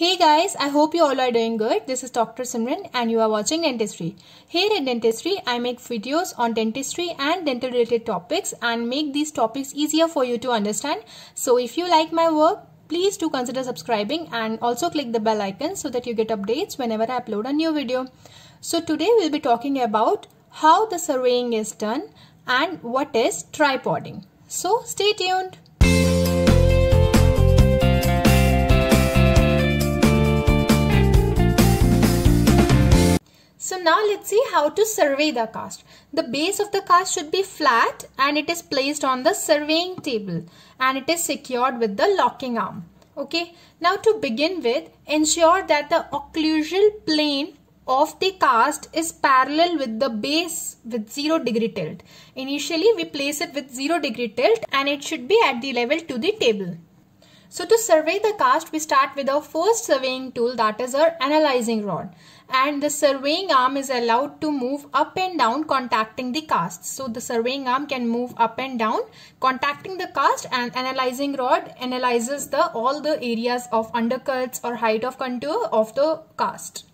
Hey guys, I hope you all are doing good. This is Dr. Simran and you are watching DentiStree. Here in DentiStree, I make videos on dentistry and dental related topics and make these topics easier for you to understand. So if you like my work, please do consider subscribing and also click the bell icon so that you get updates whenever I upload a new video. So today we'll be talking about how the surveying is done and what is tripoding. So stay tuned. So now let's see how to survey the cast. The base of the cast should be flat and it is placed on the surveying table and it is secured with the locking arm. Okay. Now to begin with, ensure that the occlusal plane of the cast is parallel with the base with 0 degree tilt. Initially we place it with 0 degree tilt and it should be at the level to the table. So to survey the cast, we start with our first surveying tool that is our analyzing rod and the surveying arm is allowed to move up and down contacting the cast. So the surveying arm can move up and down contacting the cast and analyzing rod analyzes the all the areas of undercuts or height of contour of the cast.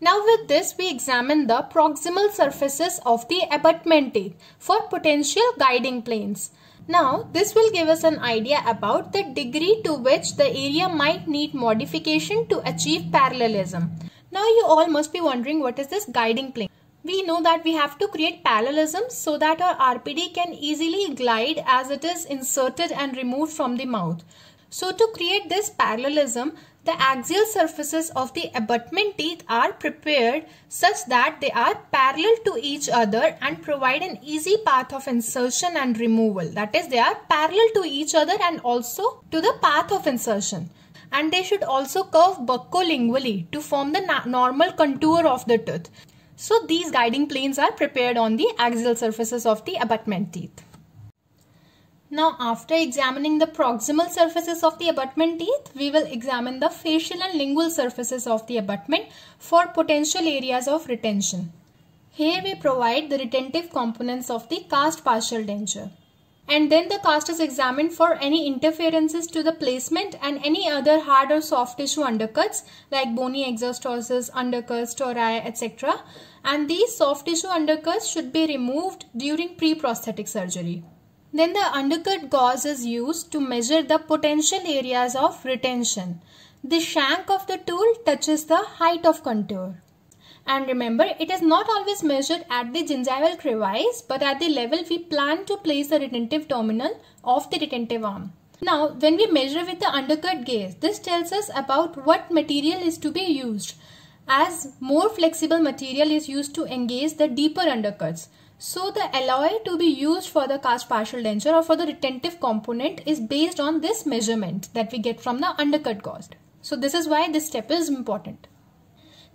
Now with this we examine the proximal surfaces of the abutment teeth for potential guiding planes. Now this will give us an idea about the degree to which the area might need modification to achieve parallelism. Now you all must be wondering what is this guiding plane. We know that we have to create parallelism so that our RPD can easily glide as it is inserted and removed from the mouth. So to create this parallelism, the axial surfaces of the abutment teeth are prepared such that they are parallel to each other and provide an easy path of insertion and removal. That is, they are parallel to each other and also to the path of insertion and they should also curve buccolingually to form the normal contour of the tooth. So these guiding planes are prepared on the axial surfaces of the abutment teeth. Now after examining the proximal surfaces of the abutment teeth, we will examine the facial and lingual surfaces of the abutment for potential areas of retention. Here we provide the retentive components of the cast partial denture and then the cast is examined for any interferences to the placement and any other hard or soft tissue undercuts like bony exostosis, undercuts, tori, etc. And these soft tissue undercuts should be removed during pre-prosthetic surgery. Then the undercut gauge is used to measure the potential areas of retention. The shank of the tool touches the height of contour. And remember, it is not always measured at the gingival crevice, but at the level we plan to place the retentive terminal of the retentive arm. Now, when we measure with the undercut gauge, this tells us about what material is to be used as more flexible material is used to engage the deeper undercuts. So the alloy to be used for the cast partial denture or for the retentive component is based on this measurement that we get from the undercut gauge. So this is why this step is important.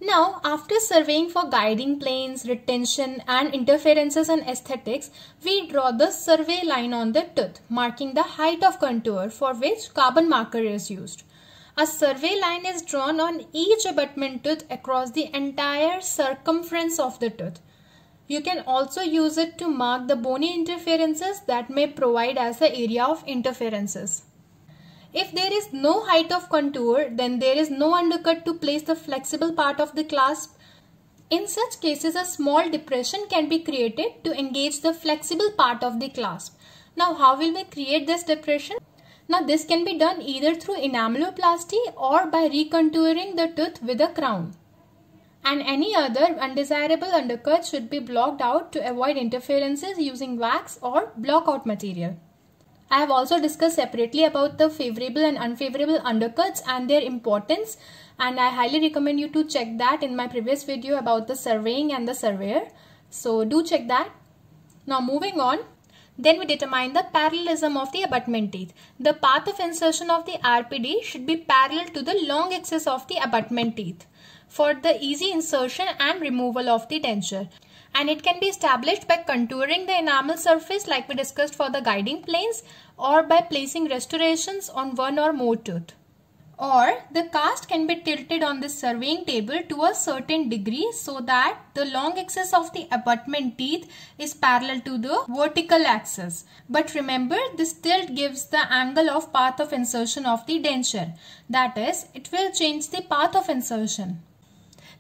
Now, after surveying for guiding planes, retention and interferences and aesthetics, we draw the survey line on the tooth, marking the height of contour for which carbon marker is used. A survey line is drawn on each abutment tooth across the entire circumference of the tooth. You can also use it to mark the bony interferences that may provide as the area of interferences. If there is no height of contour, then there is no undercut to place the flexible part of the clasp. In such cases, a small depression can be created to engage the flexible part of the clasp. Now, how will we create this depression? Now, this can be done either through enameloplasty or by recontouring the tooth with a crown. And any other undesirable undercut should be blocked out to avoid interferences using wax or blockout material. I have also discussed separately about the favorable and unfavorable undercuts and their importance and I highly recommend you to check that in my previous video about the surveying and the surveyor. So do check that. Now moving on. Then we determine the parallelism of the abutment teeth. The path of insertion of the RPD should be parallel to the long axis of the abutment teeth for the easy insertion and removal of the denture and it can be established by contouring the enamel surface like we discussed for the guiding planes or by placing restorations on one or more tooth. or the cast can be tilted on the surveying table to a certain degree so that the long axis of the abutment teeth is parallel to the vertical axis. But remember this tilt gives the angle of path of insertion of the denture. That is, it will change the path of insertion.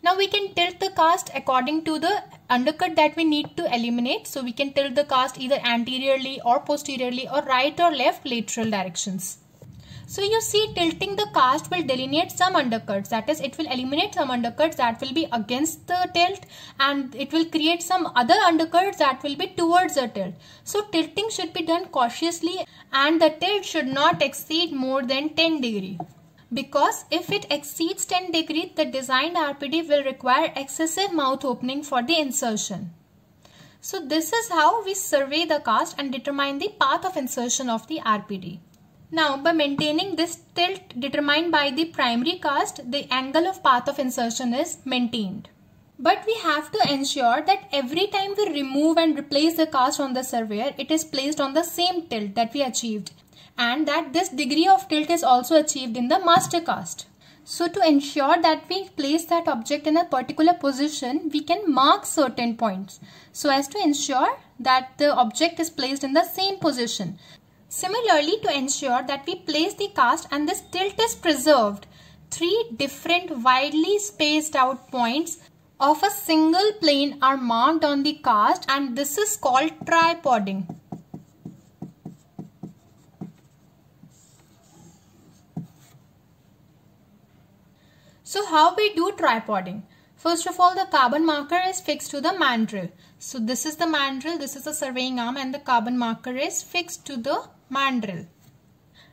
Now we can tilt the cast according to the undercut that we need to eliminate. So we can tilt the cast either anteriorly or posteriorly or right or left lateral directions. So you see tilting the cast will delineate some undercuts that is it will eliminate some undercuts that will be against the tilt and it will create some other undercuts that will be towards the tilt. So tilting should be done cautiously and the tilt should not exceed more than 10 degree. Because if it exceeds 10 degree the designed RPD will require excessive mouth opening for the insertion. So this is how we survey the cast and determine the path of insertion of the RPD. Now by maintaining this tilt determined by the primary cast, the angle of path of insertion is maintained. But we have to ensure that every time we remove and replace the cast on the surveyor, it is placed on the same tilt that we achieved and that this degree of tilt is also achieved in the master cast. So to ensure that we place that object in a particular position, we can mark certain points so as to ensure that the object is placed in the same position. Similarly, to ensure that we place the cast and this tilt is preserved, three different widely spaced out points of a single plane are marked on the cast and this is called tripoding. So how we do tripoding? First of all, the carbon marker is fixed to the mandrel. So this is the mandrel, this is the surveying arm and the carbon marker is fixed to the mandrel.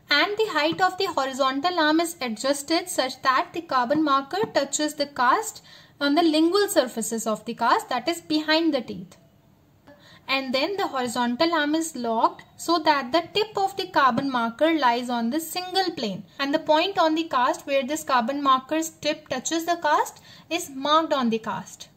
And the height of the horizontal arm is adjusted such that the carbon marker touches the cast on the lingual surfaces of the cast that is behind the teeth. And then the horizontal arm is locked so that the tip of the carbon marker lies on the single plane and the point on the cast where this carbon marker's tip touches the cast is marked on the cast.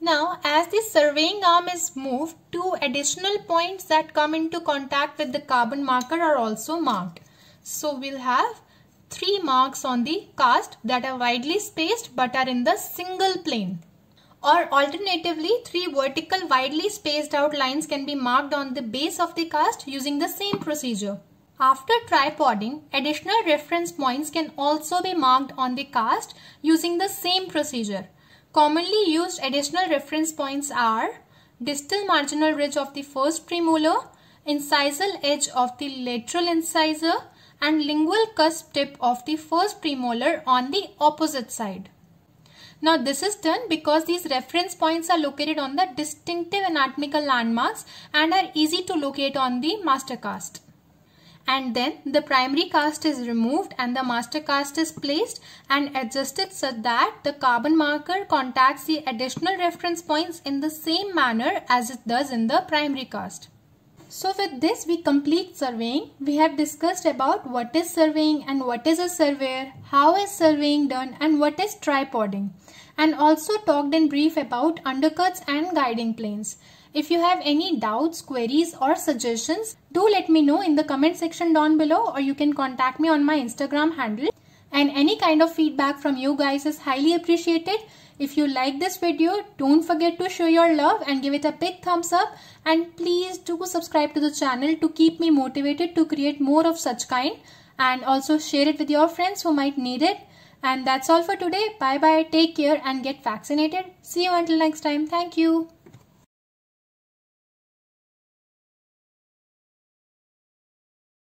Now, as the surveying arm is moved, two additional points that come into contact with the carbon marker are also marked. So, we'll have three marks on the cast that are widely spaced but are in the single plane. Or alternatively, three vertical widely spaced out lines can be marked on the base of the cast using the same procedure. After tripoding, additional reference points can also be marked on the cast using the same procedure. Commonly used additional reference points are distal marginal ridge of the first premolar, incisal edge of the lateral incisor and lingual cusp tip of the first premolar on the opposite side. Now this is done because these reference points are located on the distinctive anatomical landmarks and are easy to locate on the master cast and then the primary cast is removed and the master cast is placed and adjusted so that the carbon marker contacts the additional reference points in the same manner as it does in the primary cast. So with this we complete surveying. We have discussed about what is surveying and what is a surveyor, how is surveying done and what is tripoding and also talked in brief about undercuts and guiding planes. If you have any doubts, queries or suggestions, do let me know in the comment section down below or you can contact me on my Instagram handle. And any kind of feedback from you guys is highly appreciated. If you like this video, don't forget to show your love and give it a big thumbs up. And please do subscribe to the channel to keep me motivated to create more of such kind. And also share it with your friends who might need it. And that's all for today. Bye bye. Take care and get vaccinated. See you until next time. Thank you.